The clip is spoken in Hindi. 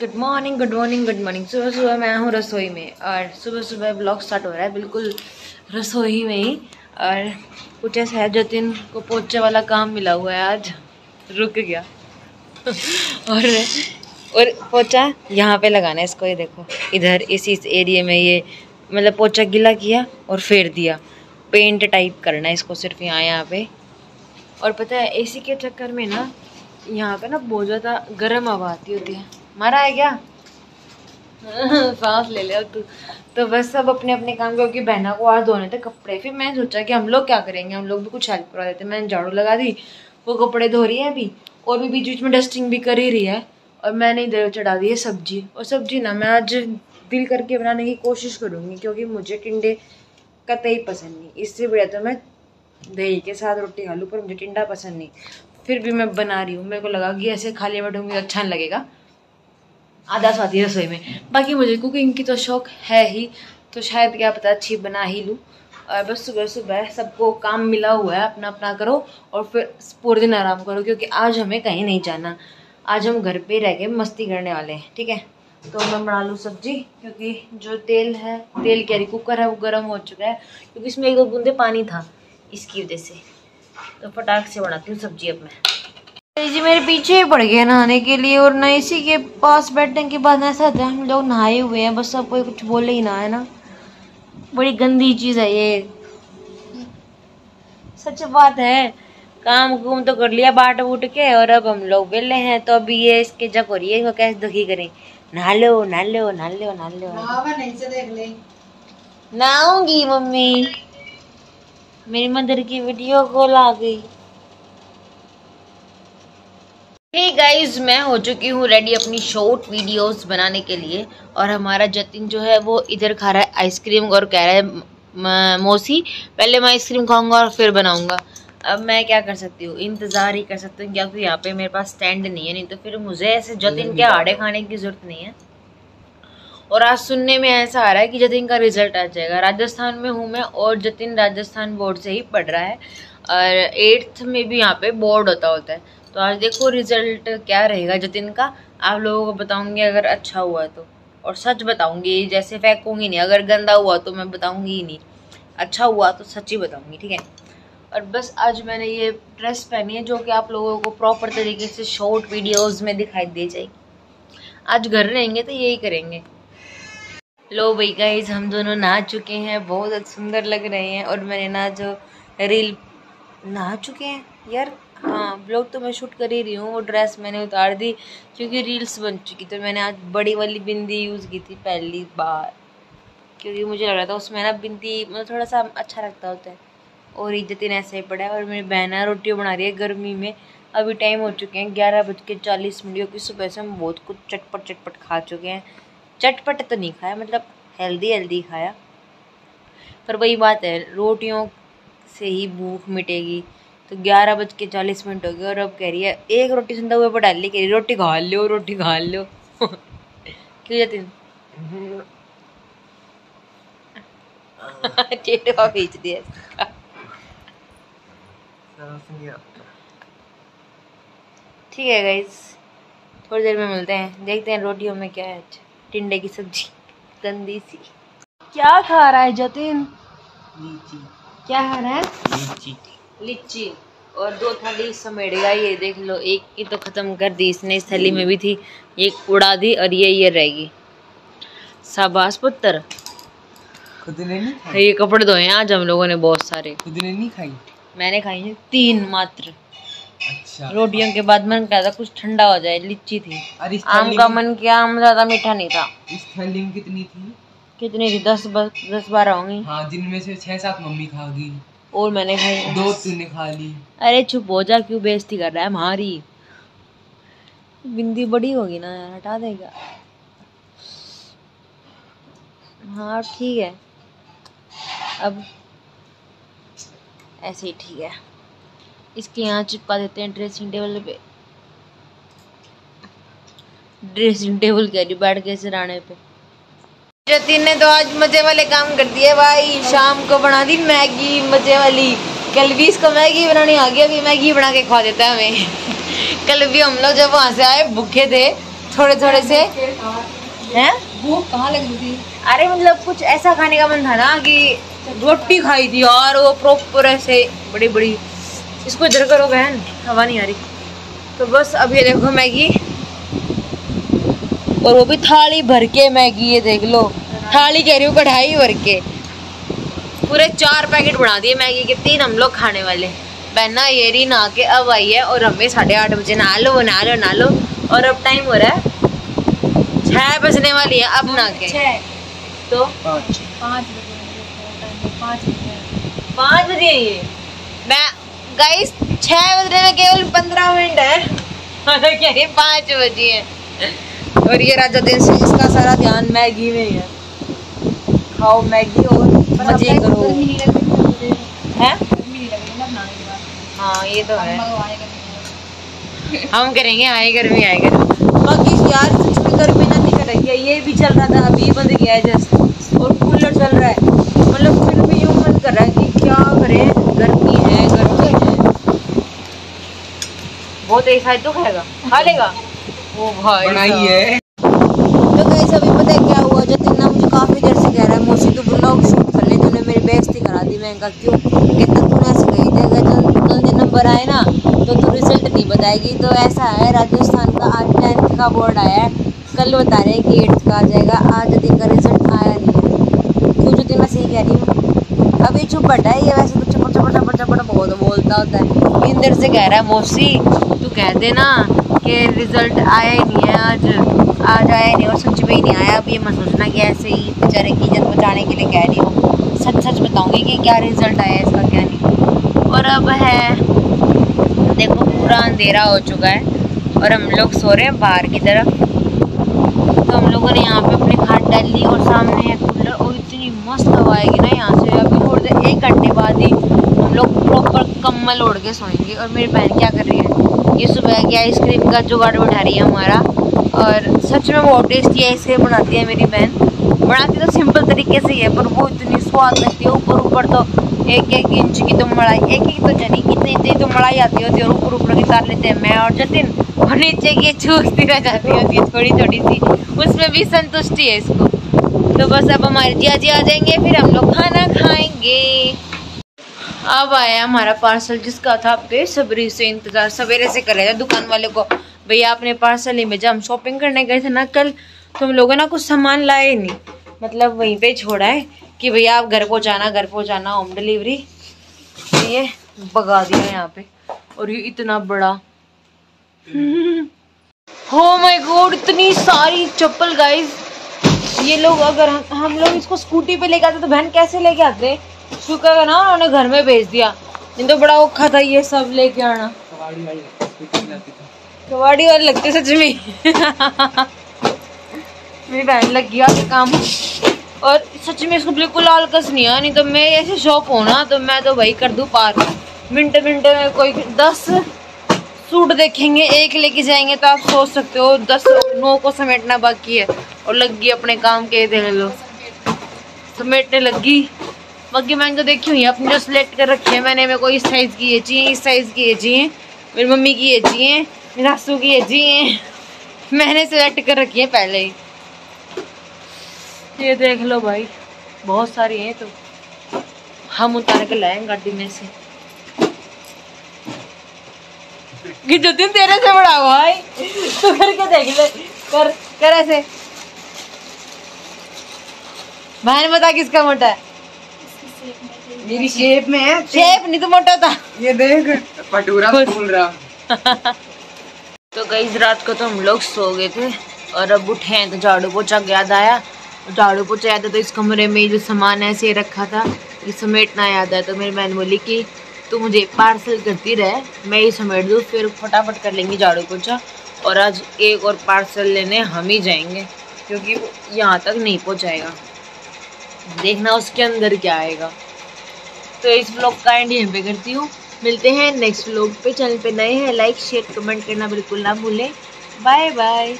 Good morning good morning good morning सुबह सुबह मैं हूँ रसोई में और सुबह सुबह ब्लॉग स्टार्ट हो रहा है, बिल्कुल रसोई में ही। और कुछ ऐसा है जतिन को पोचे वाला काम मिला हुआ है आज। रुक गया। और और पोचा यहाँ पे लगाना है इसको, ये देखो। इधर इस इस एरिए में ये मतलब पोचा गीला किया और फेर दिया। पेंट टाइप करना है इसको, सिर्फ़ यहाँ यहाँ पे। और पता है एसी के चक्कर में ना, यहाँ पे ना बहुत ज़्यादा गर्म हवा आती होती है। मारा है क्या? सांस ले लिया तू। तो बस सब अपने अपने काम क्योंकि बहना को आज धोने थे कपड़े। फिर मैंने सोचा कि हम लोग क्या करेंगे? हम लोग भी कुछ हेल्प करा देते। मैंने झाड़ू लगा दी वो कपड़े धो रही है अभी। और भी बीच बीच में डस्टिंग भी कर ही रही है। और मैंने इधर चढ़ा दी है सब्ज़ी। और सब्ज़ी ना मैं आज दिल करके बनाने की कोशिश करूँगी क्योंकि मुझे टिंडे कतई पसंद नहीं। इससे बढ़िया तो मैं दही के साथ रोटी खा लूँ पर मुझे टिंडा पसंद नहीं। फिर भी मैं बना रही हूँ। मेरे को लगा कि ऐसे खाली बैठूँगी तो अच्छा नहीं लगेगा। आधा स्वादी रसोई में। बाकी मुझे कुकिंग की तो शौक है ही तो शायद क्या पता अच्छी बना ही लूँ। और बस सुबह सुबह सबको काम मिला हुआ है अपना अपना करो और फिर पूरे दिन आराम करो, क्योंकि आज हमें कहीं नहीं जाना। आज हम घर पे रह के मस्ती करने वाले हैं, ठीक है? तो मैं बना लूँ सब्ज़ी, क्योंकि जो तेल है, तेल क्या कुकर है, वो गर्म हो चुका है, क्योंकि इसमें एक दो बूंदे पानी था, इसकी वजह से। तो फटाक से बनाती हूँ सब्ज़ी अब मैं। जी मेरे पीछे ही पड़ गया नहाने के लिए और ना इसी के पास बैठने के बाद ऐसा होता है हम लोग नहाए हुए हैं बस सब कोई कुछ बोले ही ना है ना? बड़ी गंदी चीज़ है ये। सच बात है काम कुम तो कर लिया बाट बूट के और अब हम लोग बेले हैं तो अभी ये इसके जब हो रही है कैसे दुखी करें? नहा लो नहा लो नहा लो नहा लो। नहाऊँगी मम्मी। मेरी मदर की वीडियो कॉल आ गई। हे hey गाइस मैं हो चुकी हूँ रेडी अपनी शॉर्ट वीडियोस बनाने के लिए और हमारा जतिन जो है वो इधर खा रहा है आइसक्रीम और कह रहा है मौसी, पहले मैं आइसक्रीम खाऊँगा और फिर बनाऊँगा। अब मैं क्या कर सकती हूँ? इंतज़ार ही कर सकती हूँ क्योंकि यहाँ पे मेरे पास स्टैंड नहीं है, नहीं तो फिर मुझे ऐसे जतिन के आड़े खाने की ज़रूरत नहीं है। और आज सुनने में ऐसा आ रहा है कि जतिन का रिज़ल्ट आ जाएगा। राजस्थान में हूँ मैं और जतिन राजस्थान बोर्ड से ही पढ़ रहा है। और एट्थ में भी यहाँ पे बोर्ड होता होता है। तो आज देखो रिज़ल्ट क्या रहेगा जतिन का। आप लोगों को बताऊँगी अगर अच्छा हुआ तो। और सच बताऊँगी, जैसे फेंकूँगी नहीं। अगर गंदा हुआ तो मैं बताऊँगी ही नहीं। अच्छा हुआ तो सच ही बताऊँगी, ठीक है? और बस आज मैंने ये ड्रेस पहनी है जो कि आप लोगों को प्रॉपर तरीके से शॉर्ट वीडियोस में दिखाई दे जाएगी। आज घर रहेंगे तो यही करेंगे। लो भाई गाइज़ हम दोनों नाच चुके हैं। बहुत सुंदर लग रहे हैं। और मैंने ना जो रील नहा चुके हैं। यार हाँ ब्लॉग तो मैं शूट कर ही रही हूँ, वो ड्रेस मैंने उतार दी क्योंकि रील्स बन चुकी तो मैंने आज बड़ी वाली बिंदी यूज़ की थी पहली बार। क्योंकि मुझे लग रहा था उसमें ना बिंदी मतलब थोड़ा सा अच्छा लगता होता है। और इज्जतिन ऐसे ही पड़ा है और मेरी बहना रोटी बना रही है गर्मी में। अभी टाइम हो चुके हैं ग्यारह बज के चालीस मिनट क्योंकि सुबह से हम बहुत कुछ चटपट चटपट खा चुके हैं। चटपट तो नहीं खाया मतलब हेल्दी हेल्दी खाया। पर वही बात है, रोटियों से ही भूख मिटेगी। तो ग्यारह बज के चालीस मिनट हो गए और अब कह रही है, एक रोटी सुनता हुए पर ली, कह रही रोटी खा लो, रोटी खा लो। क्यों जाती टेटवा बेच दिया ठीक है गाइस थोड़ी देर में मिलते हैं, देखते हैं रोटियों में क्या है टिंडे की सब्ज़ी, गंदी सी। क्या खा रहा है जतिन? क्या खा रहा है? लीची लीची। और दो थाली समेटेगा ये देख लो एक की तो ख़त्म कर दी इसने इस थाली में भी थी एक उड़ा दी और ये ये रहेगी शाबाश पुत्र। खुद ने नहीं खाई? ये कपड़े धोए हैं आज हम लोगों ने बहुत सारे। खुद ने नहीं खाई? मैंने खाई है तीन मात्र। अच्छा। रोटियों के बाद मन किया था कुछ ठंडा हो जाए लीची थी। आम का मन किया आम ज़्यादा मीठा नहीं था। इस थाली में कितनी थी? कितनी थी दस दस बारह होंगी। हाँ जिनमें से छह सात मम्मी खा गई। और मैंने खाई। दो तूने खा ली। अरे चुप हो जा क्यों बेइज्जती कर रहा है हमारी? बिंदी बड़ी होगी ना यार हटा देगा। हाँ ठीक है। अब ऐसे ही ठीक है। इसके यहाँ चिपका देते हैं ड्रेसिंग टेबल पे। ड्रेसिंग टेबल कह रही बैठ के सिराने पे। जतिन ने तो आज मज़े वाले काम कर दिए भाई। शाम को बना दी मैगी मज़े वाली। कल भी इसको मैगी बनानी आ गई अभी मैगी बना के खा देता है हमें। कल भी हम लोग जब वहाँ से आए भूखे थे थोड़े थोड़े से। हैं? भूख कहाँ लग रही थी? अरे मतलब कुछ ऐसा खाने का मन था ना कि रोटी खाई थी और वो प्रॉपर ऐसे बड़ी बड़ी इसको इधर करो बहन हवा नहीं आ रही। तो बस अभी देखो मैगी। और वो भी थाली भर के मैगी ये देख लो। थाली कह रही हूँ कढ़ाई भर के। पूरे चार पैकेट बना दिए मैगी के तीन हम लोग खाने वाले। बहना ये रही नहा के अब आई है और हमें साढ़े आठ बजे नहा लो वो नहा लो नहा लो। और अब टाइम हो रहा है। छह बजने वाली है अब नहा के। तो? पाँच। पाँच बजे ये। मैं गाइस छह बजने में केवल पंद्रह मिनट है। और कह रही पाँच बजे है। और ये राजा दिन से इसका सारा ध्यान मैगी में ही है। खाओ मैगी और मज़े करो। है? हाँ ये तो है। हम करेंगे आए गर्मी आए गर्मी। बाकी यार कुछ भी गर्मी ना निकल रही है। ये भी चल रहा था अभी बंद गया है जस्ट। और कूलर चल रहा है। मतलब फिर भी यूँ मन कर रहा है कि क्या करें? गर्मी है गर्मी है। बहुत एक खाए तो खाएगा। खा लेगा? ओ भाई बनाई है। तो गाइस अभी पता है क्या हुआ? जतिन ना मुझे काफ़ी देर से कह रहा है मौसी तू ब्लॉग शूट कर ले तूने मेरी बेइज्जती करा दी। मैं कहा क्यों? कहता तूने ऐसे कही थी? अगर जल- जल्दी नंबर आए ना तो तू रिज़ल्ट नहीं बताएगी। तो ऐसा है राजस्थान का आज टेंथ का बोर्ड आया है। कल बता रहे हैं कि एट्थ का आ जाएगा। आज जतिन का रिज़ल्ट आया नहीं है। क्यों? जतिन मैं सही कह रही हूँ। अभी चुप बैठा है ये वैसे तो चपड़ चपड़ चपड़ चपड़ बहुत बोलता होता है। इंदर से कह रहा है मौसी तू कह दे ना कि रिज़ल्ट आया ही नहीं है आज। आज आया नहीं और सच में ही नहीं आया। अब ये मत सोचना कि ऐसे ही बेचारे की इज़्ज़त बचाने के लिए कह रही हूँ। सच सच बताऊँगी कि क्या रिज़ल्ट आया इसका, क्या नहीं। और अब है, देखो, पूरा अंधेरा हो चुका है और हम लोग सो रहे हैं बाहर की तरफ़। तो हम लोगों ने यहाँ पे अपनी खाट डाल ली और सामने है कूलर और इतनी मस्त हवा आएगी ना यहाँ से। अभी थोड़ी देर, एक घंटे बाद ही हम लोग प्रॉपर कम्बल ओढ़ के सोएँगे। और मेरी बहन क्या कर रही है? ये सुबह की आइसक्रीम का जुगाड़ उठा रही है हमारा। और सच में बहुत टेस्टी आइसक्रीम बनाती है मेरी बहन। बनाती तो सिंपल तरीके से ही है, पर वो इतनी स्वाद लगती है, ऊपर ऊपर तो एक एक इंच की तो मलाई, एक एक तो जनी इतनी इतनी तो मलाई आती होती है और ऊपर ऊपर की तार लेते हैं। मैं और जतिन और नीचे की चूसती रह जाती होती है थोड़ी थोड़ी सी। उसमें भी संतुष्टि है इसको। तो बस अब हमारे जिया जी आ जाएँगे, फिर हम लोग खाना खाएँगे। अब आया हमारा पार्सल जिसका था बेसब्री से इंतज़ार सवेरे से कर रहे थे दुकान वाले को। भैया आपने पार्सल नहीं भेजा हम शॉपिंग करने गए थे ना कल तो हम लोगों ना कुछ सामान लाए नहीं। मतलब वहीं पे छोड़ा है कि भैया आप घर पहुंचाना घर पहुंचाना होम डिलीवरी तो ये भगा दिया यहाँ पे। और ये इतना बड़ा। हो माय गॉड इतनी सारी चप्पल गाइस ये लोग अगर हम, हम लोग इसको स्कूटी पे लेके आते तो बहन कैसे लेके आते? शुक्र है ना उन्होंने घर में भेज दिया। नहीं तो बड़ा औखा था ये सब लेके आना। वाली कबाड़ी वाले लगते सच में। मेरी बहन लग गया काम। और सच में इसको बिल्कुल आलकस नहीं है नहीं तो मैं ऐसे शौक हो ना तो मैं तो वही कर दूँ पार। मिनट मिनट में कोई दस सूट देखेंगे एक लेके जाएँगे तो आप सोच सकते हो दस नौ को समेटना बाकी है। और लग गई अपने काम के देख लो। समेटने लगी। बाकी मैंने तो देखी हुई है, अपनी जो सिलेक्ट कर रखी है मैंने, मेरे को इस साइज़ की ये चाहिए, इस साइज़ की ये चाहिए, मेरी मम्मी की ये चाहिए, मेरे सासू की ये चाहिए। मैंने सिलेक्ट कर रखी है पहले ही। ये देख लो भाई, बहुत सारी हैं तो। हम उतार के लाए गाड़ी में से। जो दिन तेरे से बड़ा है तो करके देख ले, कर कर ऐसे। बहन बता किसका मोटा है? मेरी शेप में है शेप नहीं तो मोटा था। ये देख पटूरा। फूल रहा। तो गई रात को तो हम लोग सो गए थे और अब उठे हैं तो झाड़ू पोछा याद आया। झाड़ू पोछा याद है तो इस कमरे में जो सामान है ऐसे रखा था ये समेटना याद आया। तो मेरी बहन बोली कि तू मुझे पार्सल करती रहे मैं ये समेट दूँ फिर फटाफट कर लेंगे झाड़ू पोछा। और आज एक और पार्सल लेने हम ही जाएँगे क्योंकि यहाँ तक नहीं पहुँचाएगा। देखना उसके अंदर क्या आएगा। तो इस ब्लॉग का एंड यहीं पे करती हूँ। मिलते हैं नेक्स्ट ब्लॉग पे। चैनल पे नए हैं लाइक शेयर कमेंट करना बिल्कुल ना भूलें। Bye bye